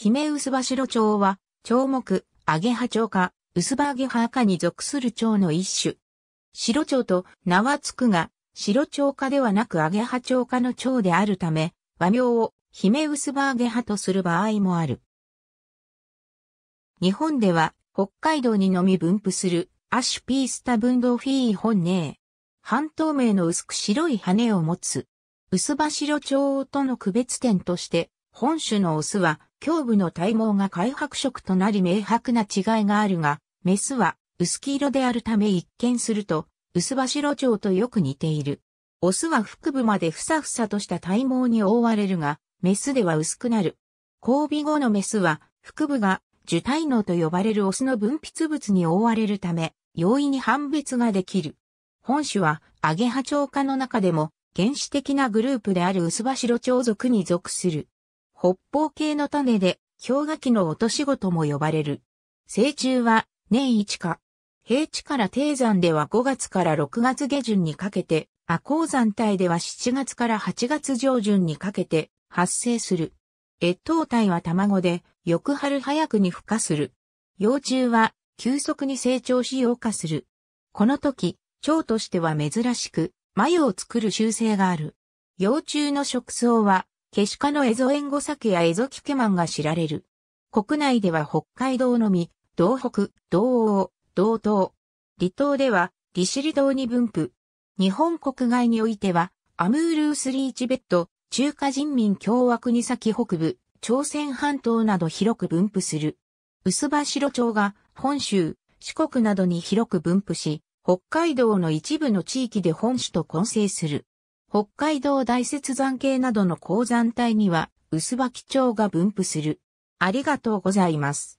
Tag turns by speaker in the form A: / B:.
A: 姫薄葉白蝶は、蝶目、アゲハ蝶か、薄葉アゲハ科に属する蝶の一種。白蝶と名はつくが、白蝶科ではなくアゲハ蝶科の蝶であるため、和名を姫薄葉アゲハとする場合もある。日本では北海道にのみ分布するアシュピースタブンドフィー本ネー半透明の薄く白い羽を持つ。薄葉白蝶との区別点として、本種のオスは胸部の体毛が灰白色となり明白な違いがあるが、メスは薄黄色であるため一見すると、薄葉白蝶とよく似ている。オスは腹部までふさふさとした体毛に覆われるが、メスでは薄くなる。交尾後のメスは、腹部が受体脳と呼ばれるオスの分泌物に覆われるため、容易に判別ができる。本種は、アゲハチョウ科の中でも、原始的なグループである薄葉白蝶属に属する。北方系の種で、氷河期の落とし子とも呼ばれる。成虫は、年一か。平地から低山では5月から6月下旬にかけて、亜高山帯では7月から8月上旬にかけて発生する。越冬体は卵で、翌春早くに孵化する。幼虫は、急速に成長し幼化する。この時、蝶としては珍しく、繭を作る習性がある。幼虫の食草は、ケシ科のエゾエンゴサケやエゾキケマンが知られる。国内では北海道のみ、道北、道央、道東。離島では、利尻島に分布。日本国外においては、アムールースリーチベット、中華人民共和国先北部、朝鮮半島など広く分布する。薄葉白蝶が本州、四国などに広く分布し、北海道の一部の地域で本種と混成する。北海道大雪山系などの鉱山帯には、薄脇町が分布する。ありがとうございます。